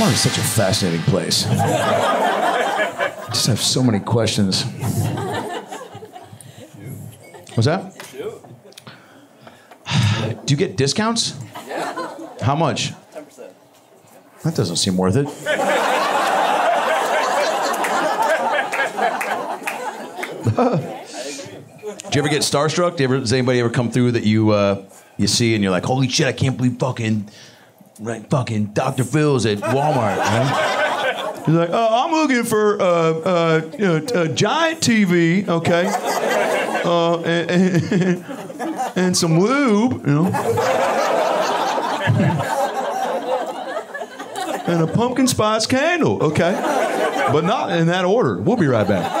Walmart is such a fascinating place. I just have so many questions. What's that? Do you get discounts? Yeah. How much? 10%. That doesn't seem worth it. Do you ever get starstruck? Do you ever, does anybody ever come through that you uh, you see and you're like, holy shit, I can't believe fucking right, fucking Dr. Phil's at Walmart. Right? He's like, oh, I'm looking for uh, uh, you know, a giant TV, okay, uh, and, and, and some lube, you know, and a pumpkin spice candle, okay, but not in that order. We'll be right back.